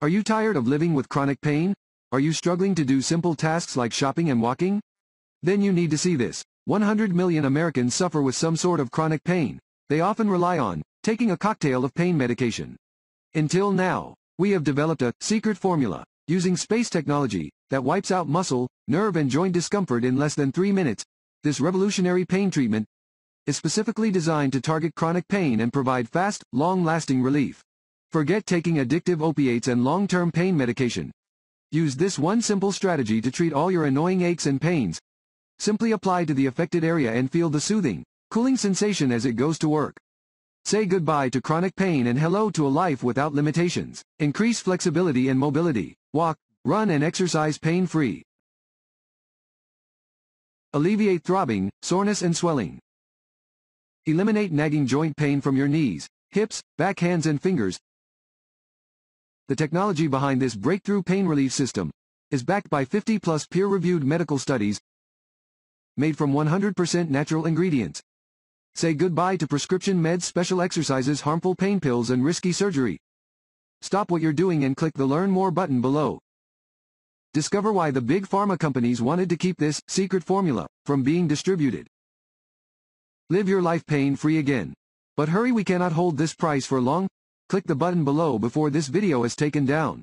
Are you tired of living with chronic pain? Are you struggling to do simple tasks like shopping and walking? Then you need to see this. 100 million Americans suffer with some sort of chronic pain. They often rely on taking a cocktail of pain medication. Until now, we have developed a secret formula using space technology that wipes out muscle, nerve and joint discomfort in less than 3 minutes. This revolutionary pain treatment is specifically designed to target chronic pain and provide fast, long-lasting relief. Forget taking addictive opiates and long-term pain medication. Use this one simple strategy to treat all your annoying aches and pains. Simply apply to the affected area and feel the soothing, cooling sensation as it goes to work. Say goodbye to chronic pain and hello to a life without limitations. Increase flexibility and mobility. Walk, run and exercise pain-free. Alleviate throbbing, soreness and swelling. Eliminate nagging joint pain from your knees, hips, back hands and fingers. The technology behind this breakthrough pain relief system is backed by 50-plus peer-reviewed medical studies made from 100% natural ingredients. Say goodbye to prescription meds, special exercises, harmful pain pills, and risky surgery. Stop what you're doing and click the Learn More button below. Discover why the big pharma companies wanted to keep this secret formula from being distributed. Live your life pain-free again. But hurry we cannot hold this price for long. Click the button below before this video is taken down.